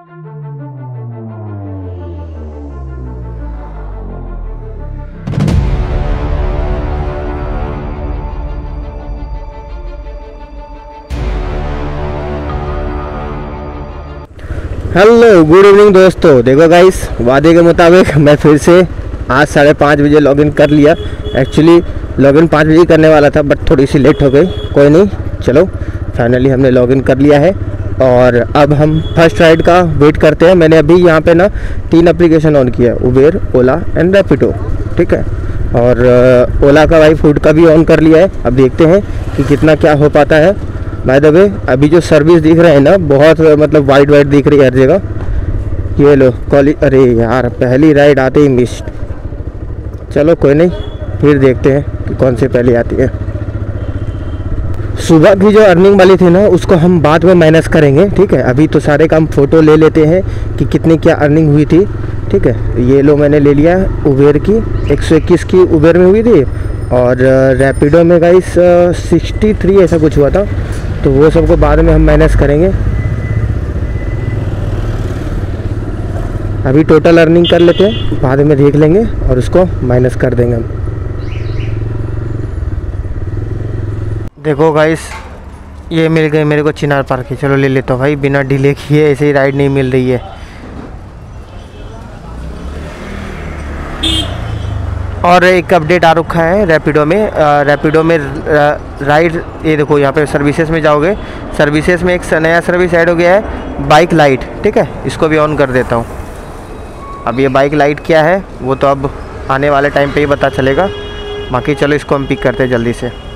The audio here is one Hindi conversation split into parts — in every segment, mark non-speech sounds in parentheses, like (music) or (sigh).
हेलो गुड इवनिंग दोस्तों। देखो गाइस वादे के मुताबिक मैं फिर से आज साढ़े पाँच बजे लॉगिन कर लिया। एक्चुअली लॉगिन पाँच बजे करने वाला था बट थोड़ी सी लेट हो गई। कोई नहीं, चलो फाइनली हमने लॉगिन कर लिया है। और अब हम फ़र्स्ट राइड का वेट करते हैं। मैंने अभी यहाँ पे ना तीन एप्लीकेशन ऑन किया है उबेर ओला एंड रैपिडो ठीक है? और ओला का भाई फ़ूड का भी ऑन कर लिया है। अब देखते हैं कि कितना क्या हो पाता है। बाय द वे अभी जो सर्विस दिख रहे हैं ना, बहुत मतलब वाइड वाइड दिख रही है हर जगह। ये लो, कॉली, अरे यार, पहली राइड आते ही मिस चलो कोई नहीं, फिर देखते हैं कि कौन सी पहली आती है। सुबह की जो अर्निंग वाली थी ना, उसको हम बाद में माइनस करेंगे, ठीक है? अभी तो सारे काम फ़ोटो ले लेते हैं कि कितनी क्या अर्निंग हुई थी, ठीक है? ये लो मैंने ले लिया उबेर की 121 की उबेर में हुई थी और रैपिडो में गाइस सिक्सटी थ्री ऐसा कुछ हुआ था तो वो सबको बाद में हम माइनस करेंगे। अभी टोटल अर्निंग कर लेते हैं, बाद में देख लेंगे और उसको माइनस कर देंगे हम। देखो गाइस ये मिल गई मेरे को चिनार पार्क की। चलो ले लेता हूँ भाई, बिना डिले किए ऐसे ही राइड नहीं मिल रही है। और एक अपडेट आ रखा है रैपिडो में। रैपिडो में राइड ये देखो यहाँ पे सर्विसेज़ में जाओगे। सर्विसेज़ में एक नया सर्विस ऐड हो गया है बाइक लाइट ठीक है? इसको भी ऑन कर देता हूँ। अब ये बाइक लाइट क्या है, वो तो अब आने वाले टाइम पे ही पता चलेगा। बाकी चलो इसको हम पिक करते हैं जल्दी से।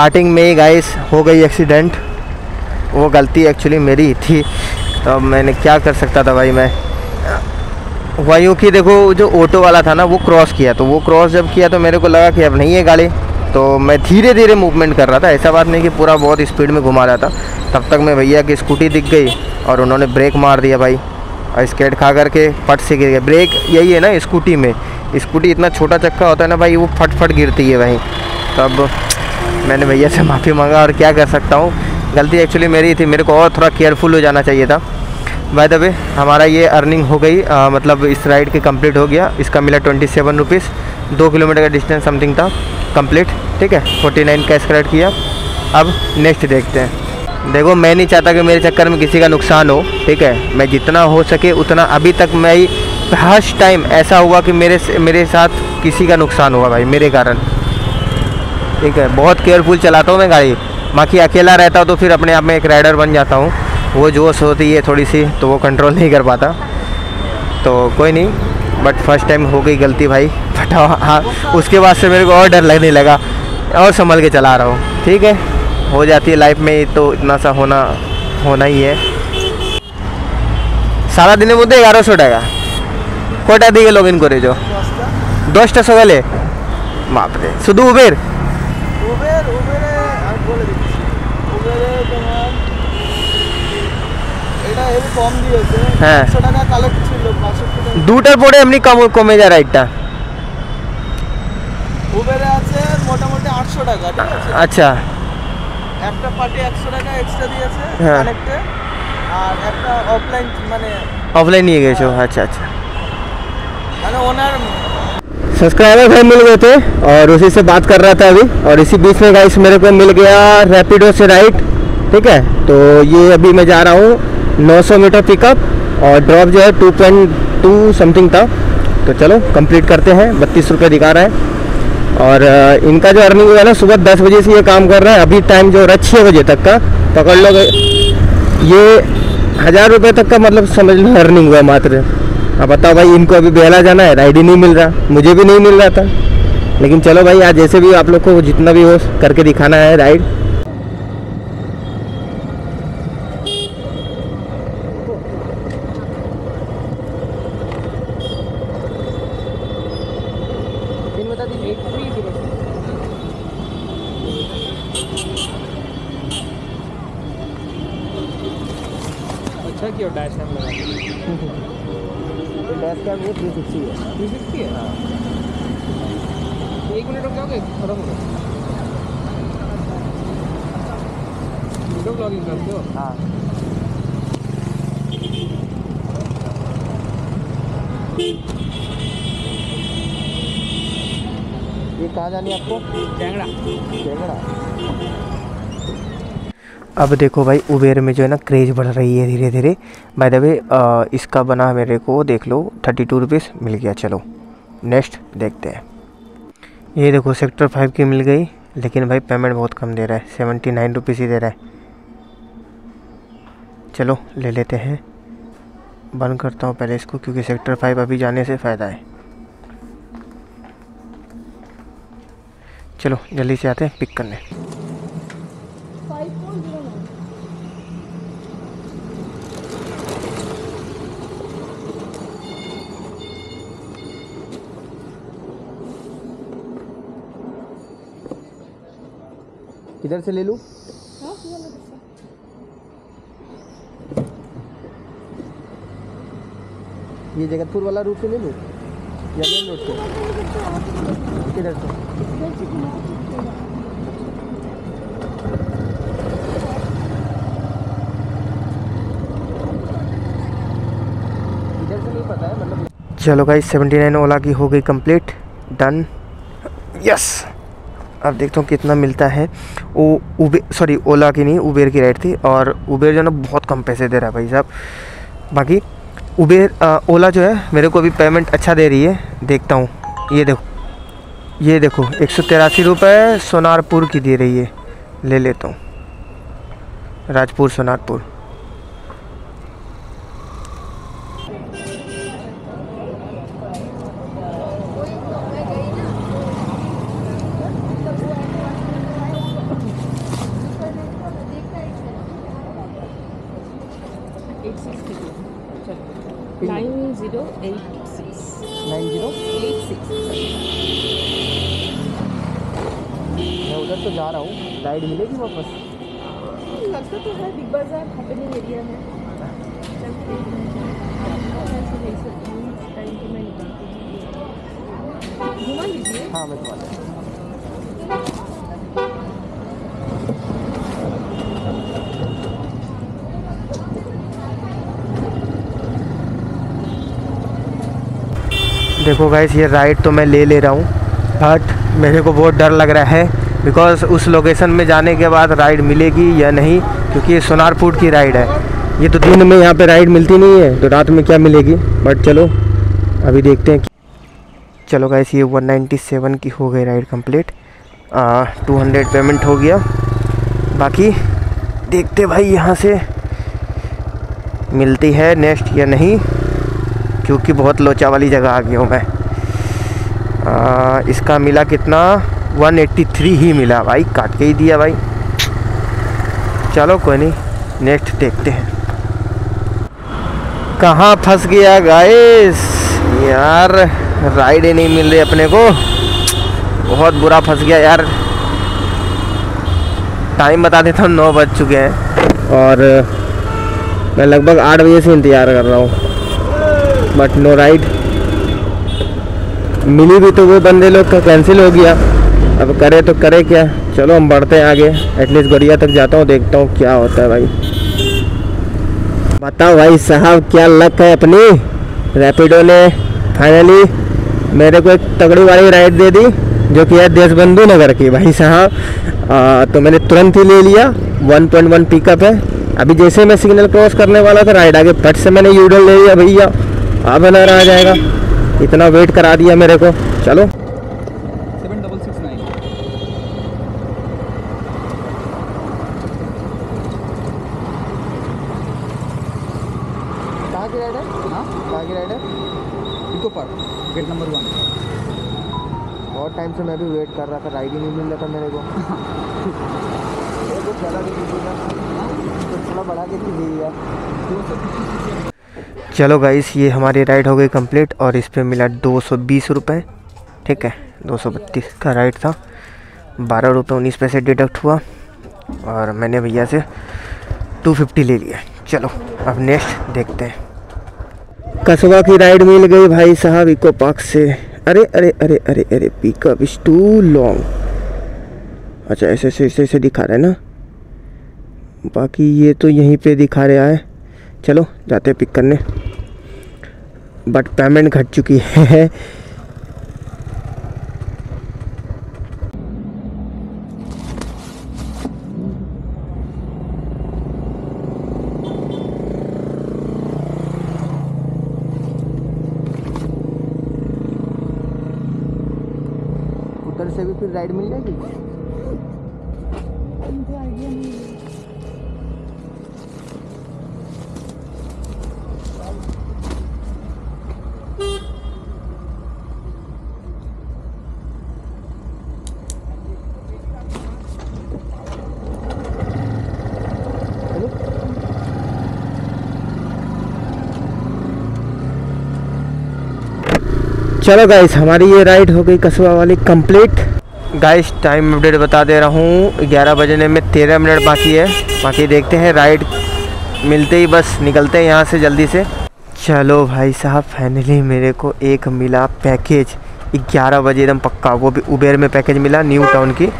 स्टार्टिंग में ही गाइस हो गई एक्सीडेंट वो गलती एक्चुअली मेरी थी। तो मैंने क्या कर सकता था भाई मैं? हुआ यूँ कि देखो, जो ऑटो वाला था ना, वो क्रॉस किया। तो वो क्रॉस जब किया तो मेरे को लगा कि अब नहीं है गाड़ी। तो मैं धीरे धीरे मूवमेंट कर रहा था। ऐसा बात नहीं कि पूरा बहुत स्पीड में घुमा रहा था। तब तक मैं भैया की स्कूटी दिख गई और उन्होंने ब्रेक मार दिया भाई। और स्केट खा करके फट से गिर गया। ब्रेक यही है ना स्कूटी में। स्कूटी इतना छोटा चक्का होता है ना भाई, वो फट फट गिरती है भाई। तब मैंने भैया से माफ़ी मांगा और क्या कर सकता हूँ? गलती एक्चुअली मेरी थी मेरे को और थोड़ा केयरफुल हो जाना चाहिए था। बाय द वे हमारा ये अर्निंग हो गई अ, मतलब इस राइड के कंप्लीट हो गया। इसका मिला ट्वेंटी सेवन रुपीज़ दो किलोमीटर का डिस्टेंस समथिंग था। कंप्लीट ठीक है? फोर्टी नाइन कैश स्क्रैच किया। अब नेक्स्ट देखते हैं। देखो मैं नहीं चाहता कि मेरे चक्कर में किसी का नुकसान हो ठीक है? मैं जितना हो सके उतना अभी तक मैं फ़र्स्ट टाइम ऐसा हुआ कि मेरे मेरे साथ किसी का नुकसान हुआ भाई मेरे कारण। ठीक है बहुत केयरफुल चलाता हूँ मैं गाड़ी बाकी अकेला रहता हूँ तो फिर अपने आप में एक राइडर बन जाता हूँ वो जोश होती है थोड़ी सी तो वो कंट्रोल नहीं कर पाता तो कोई नहीं बट फर्स्ट टाइम हो गई गलती भाई बट (laughs) हाँ उसके बाद से मेरे को और डर लगने लगा और संभल के चला रहा हूँ ठीक है हो जाती है लाइफ में तो इतना सा होना होना ही है সারা দিনের মধ্যে এগারোশো টাকা কয়টা দিকে লগ ইন করেছো দশটা সকালে বাপরে শুধু উবের উবের কম দিয়েছে হ্যাঁ। একশো টাকা কালেক্ট ছিল বাষট্টি টাকা দুটার পরে এমনি কম কমে যায় রাইডটা উবেরে আছে মোটামুটি আটশো টাকা ঠিক আছে আচ্ছা একটা পার্টি একশো টাকা এক্সট্রা দিয়েছে হ্যাঁ। কানেক্টে আর একটা অফলাইন মানে ऑफलाइन नहीं गए छो अच्छा अच्छा মানে ওনার सब्सक्राइबर भाई मिल गए थे और उसी से बात कर रहा था अभी और इसी बीच में गाइस मेरे को मिल गया रैपिडो से राइट ठीक है तो ये अभी मैं जा रहा हूँ 900 मीटर पिकअप और ड्रॉप जो है 2.2 समथिंग था। तो चलो कंप्लीट करते हैं। बत्तीस रुपये दिखा रहा है। और इनका जो अर्निंग है ना, सुबह दस बजे से ये काम कर रहा है। अभी टाइम जो रहा छः बजे तक का। पकड़ लो ये हज़ार रुपये तक का मतलब समझ लो अर्निंग हुआ मात्र। अब बताओ भाई, इनको अभी बेला जाना है? राइड ही नहीं मिल रहा। मुझे भी नहीं मिल रहा था। लेकिन चलो भाई, आज जैसे भी आप लोग को जितना भी हो करके दिखाना है राइड डैश कैम वो थ्री सिक्सटी है। थ्री सिक्सटी है एक मिनट रुक जाओगे? खत्म हो गया। वीडियो ब्लॉगिंग करते हो? हाँ। ये कहाँ जानी है आपको? टैंगड़ा अब देखो भाई उबेर में जो है ना क्रेज़ बढ़ रही है धीरे धीरे बाय द वे इसका बना मेरे को, देख लो थर्टी टू रुपीज़ मिल गया, चलो। नेक्स्ट देखते हैं। ये देखो सेक्टर फाइव की मिल गई, लेकिन भाई पेमेंट बहुत कम दे रहा है सेवेंटी नाइन रुपीज़ ही दे रहा है। चलो, ले लेते हैं। बंद करता हूँ पहले इसको, क्योंकि सेक्टर फाइव अभी जाने से फ़ायदा है। चलो, जल्दी से आते हैं पिक करने। किधर से ले लूँ? ये जगतपुर वाला रूट से ले लूँ? या मेन रोड से? किधर से? इधर से नहीं पता है मतलब चलो गाइस 79 ओला की हो गई कंप्लीट डन यस अब देखता हूँ कितना मिलता है। वो उबेर सॉरी ओला की नहीं, उबेर की राइड थी और उबेर जो है ना, बहुत कम पैसे दे रहा है भाई साहब। बाकी, उबेर ओला जो है, मेरे को अभी पेमेंट अच्छा दे रही है। देखता हूँ। ये देखो ये देखो, एक सौ तिरासी रुपये सोनारपुर की दे रही है। ले लेता हूँ। Rajpur, Sonarpur nine zero eight six nine zero eight six मैं उधर तो जा रहा हूँ राइड मिलेगी वापस लगता तो है बिग बाज़ार हैपनिंग एरिया में चल ऐसे नहीं सकती हूँ इस टाइम पे मैं निकलती हूँ घुमा लीजिए। हाँ देखो गाइस ये राइड तो मैं ले ले रहा हूँ बट मेरे को बहुत डर लग रहा है बिकॉज़ उस लोकेशन में जाने के बाद राइड मिलेगी या नहीं क्योंकि ये सोनारपुर की राइड है। ये तो दिन में यहाँ पे राइड मिलती नहीं है तो रात में क्या मिलेगी? बट चलो अभी देखते हैं चलो गाइस ये 197 की हो गई ride complete two hundred payment हो गया. बाकी देखते भाई यहाँ से मिलती है नेक्स्ट या नहीं क्योंकि बहुत लोचा वाली जगह आ गया हूँ मैं. आ, इसका मिला कितना? 183 ही मिला भाई काट के ही दिया भाई. चलो कोई नहीं नेक्स्ट देखते हैं. कहाँ फंस गया गाइस यार राइड ही नहीं मिल रही अपने को। बहुत बुरा फंस गया यार। टाइम बता देता हूँ, नौ बज चुके हैं। और, मैं लगभग आठ बजे से इंतज़ार कर रहा हूँ। बट नो राइड मिली भी तो वो बंदे लोग का कैंसिल हो गया। अब करे तो करे क्या। चलो हम बढ़ते हैं आगे। एटलीस्ट गोरिया तक जाता हूँ, देखता हूँ क्या होता है भाई। बताओ भाई साहब, क्या लक है अपनी? रैपिडो ने फाइनली मेरे को एक तगड़ी वाली राइड दे दी, जो कि है देशबंधु नगर की, भाई साहब। तो मैंने तुरंत ही ले लिया 1.1 पिकअप है। अभी जैसे मैं सिग्नल क्रॉस करने वाला था राइड आगे फट से मैंने यूडल ले लिया, भैया। अब ना आ जाएगा। इतना वेट करा दिया मेरे को। चलो। पार्क गेट नंबर वन बहुत टाइम से मैं भी वेट कर रहा था राइड ही नहीं मिल रहा था मेरे को। (laughs) ज़्यादा तो थोड़ा बढ़ा के चलो गाइस ये हमारी राइड हो गई कंप्लीट और इस पर मिला दो सौ बीस रुपये ठीक है दो सौ बत्तीस का राइड था। बारह रुपये उन्नीस पैसे डिडक्ट हुआ और मैंने भैया से टू फिफ्टी ले लिया। चलो अब नेक्स्ट देखते हैं। कसबा की राइड मिल गई भाई साहब इको पार्क से। अरे अरे अरे अरे अरे पिकअप इज़ टू लॉन्ग अच्छा ऐसे ऐसे ऐसे ऐसे दिखा रहे है ना? बाकी ये तो यहीं पे दिखा रहा है। चलो, जाते हैं पिक करने। बट पेमेंट घट चुकी है उधर से भी फिर राइड मिल जाएगी मुझे आइडिया नहीं है। चलो गाइस हमारी ये राइड हो गई कस्बा वाली कंप्लीट गाइस टाइम अपडेट बता दे रहा हूँ। ग्यारह बजने में तेरह मिनट बाकी है। बाकी देखते हैं राइड मिलते ही बस निकलते हैं यहाँ से जल्दी से। चलो भाई साहब फाइनली मेरे को एक मिला पैकेज ग्यारह बजे एकदम पक्का, वो भी उबेर में पैकेज मिला न्यू टाउन की।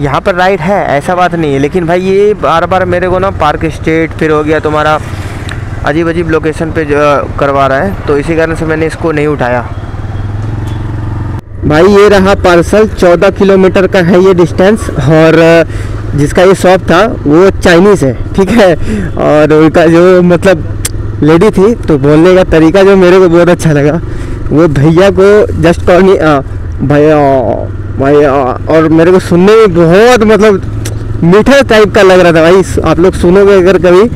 यहाँ पर राइड है, ऐसा बात नहीं है। लेकिन भाई ये बार बार मेरे को ना पार्क स्टेट फिर हो गया, तुम्हारा अजीब अजीब लोकेशन पे जो- करवा रहा है। तो इसी कारण से मैंने इसको नहीं उठाया। भाई, ये रहा पार्सल 14 किलोमीटर का है ये डिस्टेंस और जिसका ये शॉप था, वो चाइनीज़ है, ठीक है? और उनका जो मतलब लेडी थी तो बोलने का तरीका जो मेरे को बहुत अच्छा लगा, वो भैया को जस्ट कॉल मी भैया भैया, और मेरे को सुनने में बहुत मतलब मीठा टाइप का लग रहा था भाई, आप लोग सुनोगे अगर कभी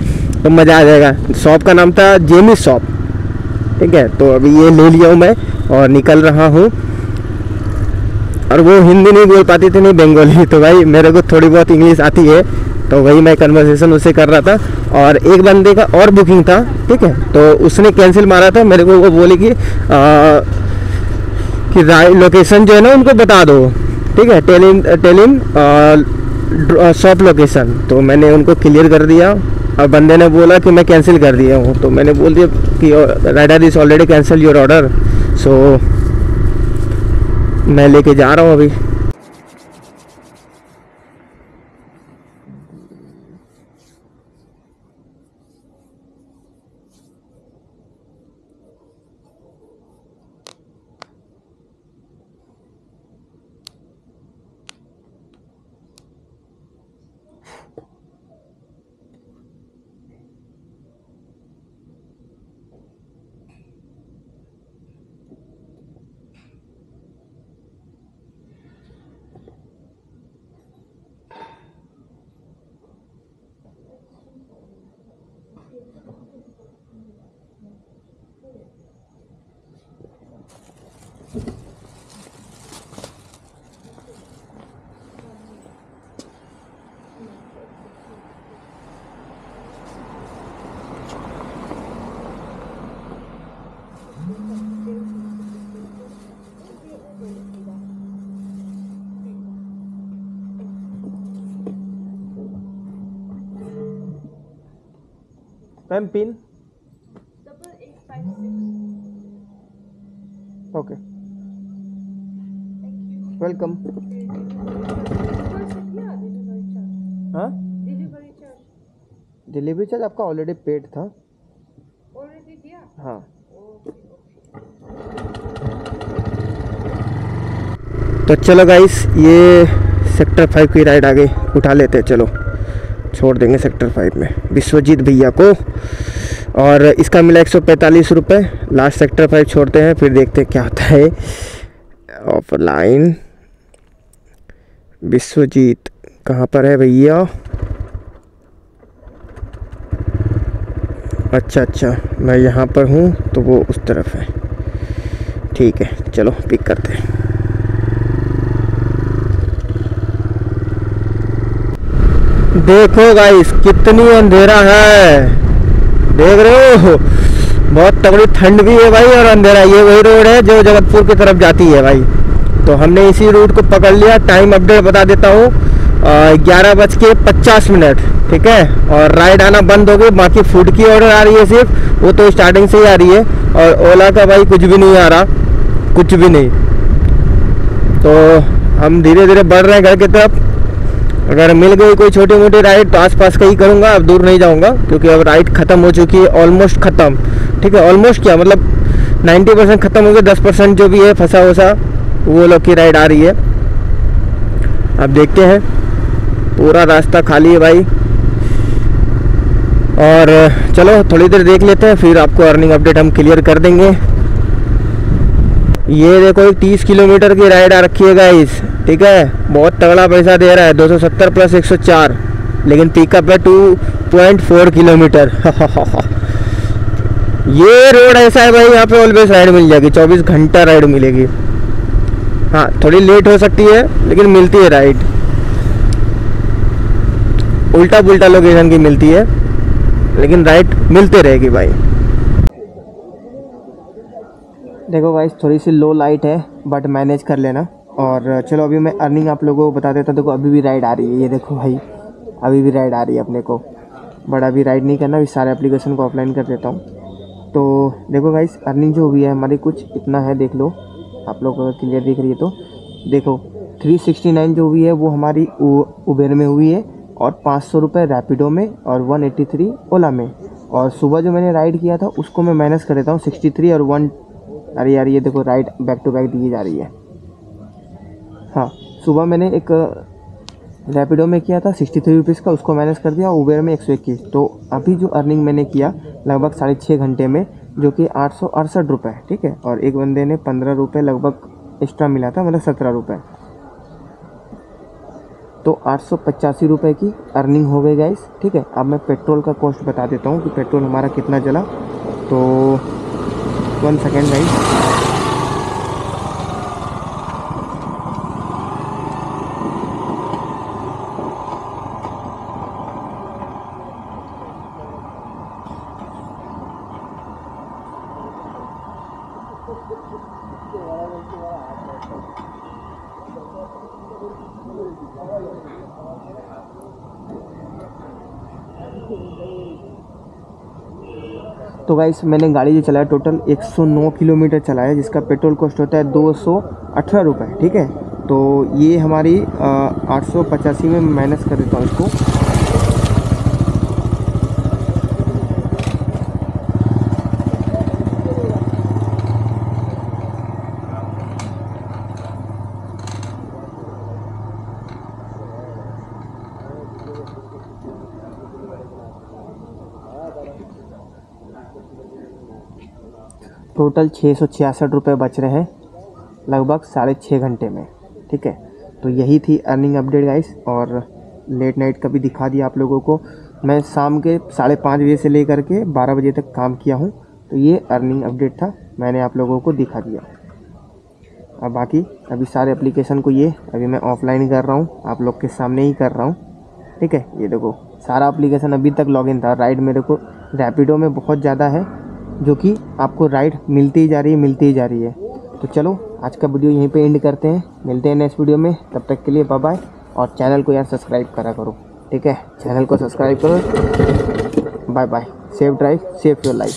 तो मज़ा आ जाएगा। शॉप का नाम था जेमी शॉप ठीक है? तो अभी ये ले लिया हूँ मैं और निकल रहा हूँ। और वो हिंदी नहीं बोल पाती थी नहीं बंगाली। तो भाई मेरे को थोड़ी बहुत इंग्लिश आती है तो वही मैं कन्वर्सेशन उससे कर रहा था। और एक बंदे का और बुकिंग था ठीक है? तो उसने कैंसिल मारा था मेरे को वो बोली कि आ, कि लोकेशन जो है ना उनको बता दो। ठीक है? टेलिम टेलिम शॉप लोकेशन तो मैंने उनको क्लियर कर दिया। और बंदे ने बोला कि मैं कैंसिल कर दिया हूँ। तो मैंने बोल दिया कि rider is already cancel your order so मैं लेके जा रहा हूँ अभी। मैम पिन ओके वेलकम हाँ डिलीवरी चार्ज आपका ऑलरेडी पेड था। ऑलरेडी दिया हाँ। तो चलो गाइस ये सेक्टर फाइव की राइड आगे उठा लेते हैं, चलो। छोड़ देंगे सेक्टर फाइव में। विश्वजीत भैया को। और इसका मिला एक सौ पैंतालीस रुपये लास्ट सेक्टर फाइव छोड़ते हैं, फिर देखते हैं क्या होता है। ऑफलाइन। विश्वजीत कहाँ पर है भैया? अच्छा अच्छा मैं यहाँ पर हूँ तो वो उस तरफ़ है। ठीक है, चलो पिक करते हैं। देखो गाइस कितनी अंधेरा है। देख रहे हो? बहुत तगड़ी ठंड भी है भाई और अंधेरा। ये वही रोड है जो जगतपुर की तरफ़ जाती है भाई। तो हमने इसी रूट को पकड़ लिया। टाइम अपडेट बता देता हूँ। ग्यारह बज के पचास मिनट, ठीक है? और राइड आना बंद हो गई। बाकी फ़ूड की ऑर्डर आ रही है सिर्फ़। वो तो स्टार्टिंग से ही आ रही है। और ओला का भाई कुछ भी नहीं आ रहा। कुछ भी नहीं। तो हम धीरे धीरे बढ़ रहे हैं घर की तरफ़। अगर मिल गई कोई छोटी मोटी राइड तो आसपास का ही करूँगा, अब दूर नहीं जाऊँगा, क्योंकि अब राइड ख़त्म हो चुकी है ऑलमोस्ट ख़त्म। ठीक है ऑलमोस्ट क्या मतलब 90 परसेंट ख़त्म हो गया, दस परसेंट जो भी है, फंसा वसा, वो लोग की राइड आ रही है। अब देखते हैं, पूरा रास्ता खाली है भाई। और चलो, थोड़ी देर देख लेते हैं, फिर आपको अर्निंग अपडेट हम क्लियर कर देंगे। ये देखो, एक तीस किलोमीटर की राइड आ रखी है गाइस ठीक है? बहुत तगड़ा पैसा दे रहा है 270 प्लस 104 लेकिन पिकअप है 2.4 किलोमीटर। (laughs) ये रोड ऐसा है भाई, यहाँ पे ऑलवेज राइड मिल जाएगी 24 घंटा राइड मिलेगी। हाँ थोड़ी लेट हो सकती है, लेकिन मिलती है राइड उल्टा पुल्टा लोकेशन की मिलती है, लेकिन राइड मिलते रहेगी भाई। देखो भाई थोड़ी सी लो लाइट है बट मैनेज कर लेना। और चलो अभी मैं अर्निंग आप लोगों को बता देता देखो, अभी भी राइड आ रही है, ये देखो भाई। अभी भी राइड आ रही है अपने को। बट अभी राइड नहीं करना, अभी सारे एप्लीकेशन को ऑफलाइन कर देता हूँ। तो देखो गाइस अर्निंग जो हुई है, हमारी कुछ इतना है, देख लो। आप लोग अगर क्लियर दिख रही है तो। देखो 369 जो हुई है, वो हमारी उबेर में हुई है और पाँच सौ रुपये रैपिडो में और 183 ओला में। और सुबह जो मैंने राइड किया था, उसको मैं माइनस कर देता हूँ 63 और वन अरे यार, ये देखो राइड बैक टू बैक दी जा रही है। हाँ सुबह मैंने एक रैपिडो में किया था सिक्सटी थ्री रुपीज़ का, उसको माइनस कर दिया उबेर में एक सौ इक्कीस। तो अभी जो अर्निंग मैंने किया, लगभग साढ़े छः घंटे में, जो कि आठ सौ अड़सठ रुपये ठीक है? और एक बंदे ने पंद्रह रुपये लगभग एक्स्ट्रा मिला था मतलब सत्रह रुपये तो आठ सौ पचासी रुपये की अर्निंग हो गई गाइस ठीक है? अब मैं पेट्रोल का कॉस्ट बता देता हूँ कि पेट्रोल हमारा कितना चला तो वन सेकेंड गाइस तो गाइस, मैंने गाड़ी जो चलाया, टोटल 109 किलोमीटर चलाया, जिसका पेट्रोल कॉस्ट होता है दो सौ अठारह रुपये ठीक है? तो ये हमारी आठ सौ पचासी में माइनस कर देता हूँ इसको। टोटल छः सौ छियासठ रुपये बच रहे हैं, लगभग साढ़े छः घंटे में, ठीक है? तो यही थी अर्निंग अपडेट गाइस और लेट नाइट का भी दिखा दिया आप लोगों को। मैं शाम के साढ़े पाँच बजे से लेकर के बारह बजे तक काम किया हूँ तो ये अर्निंग अपडेट था, मैंने आप लोगों को दिखा दिया। अब बाकी, अभी सारे एप्लीकेशन को ये, अभी मैं ऑफलाइन कर रहा हूँ, आप लोग के सामने ही कर रहा हूँ, ठीक है? ये देखो, सारा एप्लीकेशन अभी तक लॉगिन था राइड मेरे को रैपिडो में बहुत ज़्यादा है जो कि आपको राइड मिलती ही जा रही है, मिलती ही जा रही है। तो चलो, आज का वीडियो यहीं पे एंड करते हैं। मिलते हैं नेक्स्ट वीडियो में। तब तक के लिए बाय बाय और चैनल को यार सब्सक्राइब करा करो, ठीक है? चैनल को सब्सक्राइब करो। Bye bye safe drive safe your life